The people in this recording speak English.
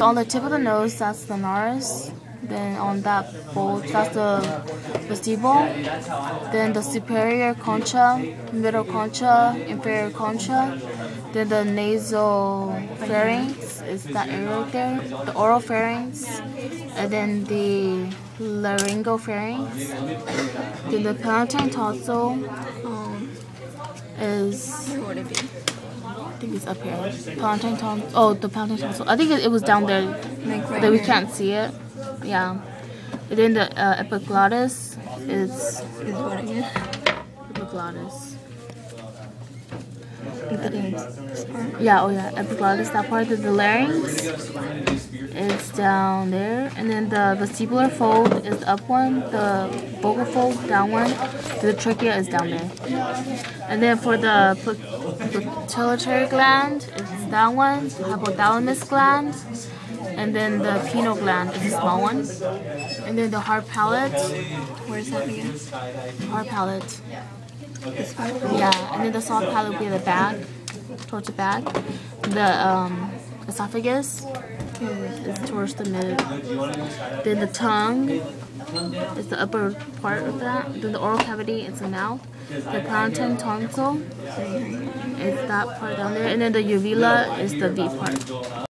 So on the tip of the nose, that's the nares. Then on that bulge, that's the vestibule. Then the superior concha, middle concha, inferior concha. Then the nasal pharynx is that area right there. The oral pharynx. And then the laryngeal pharynx. Then the palatine tonsil is Where would it be? I think it's up here. Palatine tonsil. Oh, the palatine tonsil. I think it, it was down there Like right that we can't see it. Yeah. And then the uh, epiglottis is Is what again? epiglottis. Yeah, oh yeah, epiglottis. That part of the larynx is down there, and then the vestibular fold is the up one. The vocal fold down one. The trachea is down there. And then for the pi- pituitary gland, it's that one. The hypothalamus gland, and then the pineal gland is a small one. And then the hard palate, Where's that again? hard palate. Yeah, and then the soft palate will be the back, towards the back. The um, esophagus is towards the mid. Then the tongue is the upper part of that. Then the oral cavity is the mouth. The palatine tonsil is that part down there. And then the uvula is the V part.